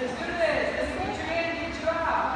Let's this. Let's get you out.